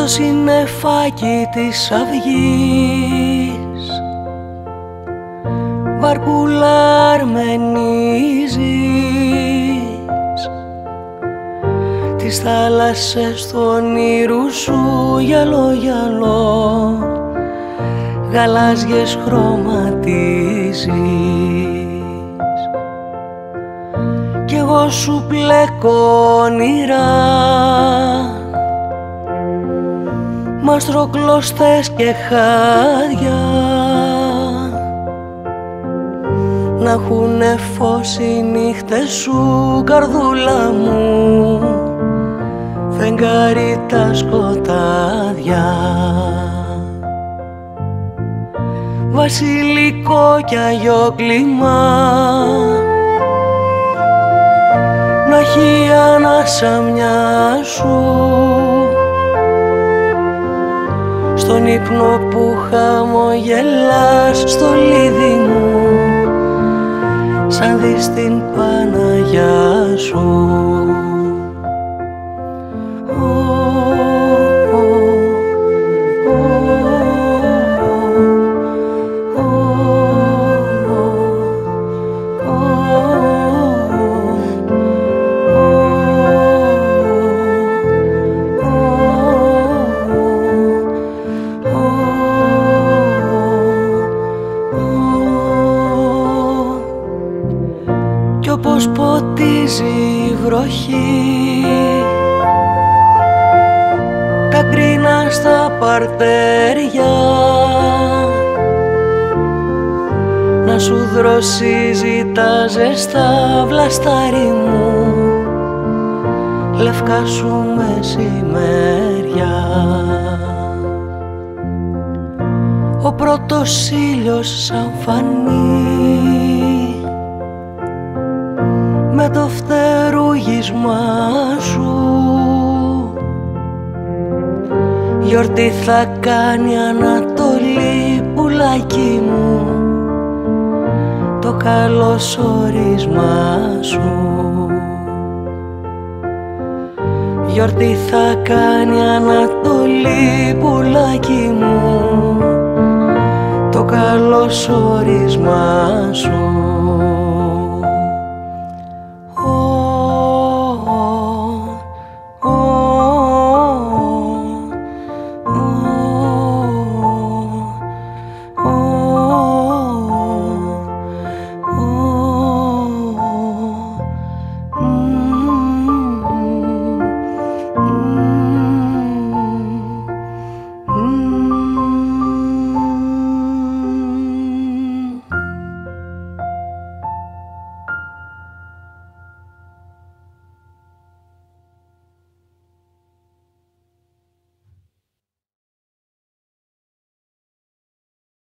στο συννεφάκι της αυγής. Βαρκούλα αρμενίζεις τις θάλασσες του όνειρου σου γυαλό γυαλό γαλάζιες χρωματίζεις. Κι εγώ σου πλέκω όνειρα μαστροκλωστές και χάδια. Να έχουνε φως οι νύχτες σου καρδούλα μου. Φεγγάρι τα σκοτάδια. Βασιλικό κι αγιόκλημα. Να έχει ανάσα μια σου στον ύπνο που χαμογελάς στο λίδι μου σαν δεις την Παναγιά σου βροχή. Τα κρίνα στα παρτέρια. Να σου δροσίζει τα ζεστά βλαστάρι μου. Λευκά σου μεσημέρια. Ο πρώτος ήλιος σαν φανεί. Με το φτερούγισμά σου. Γιορτή θα κάνει Ανατολή πουλάκι μου. Το καλωσορισμά σου. Γιορτή θα κάνει Ανατολή πουλάκι μου. Το καλωσορισμά σου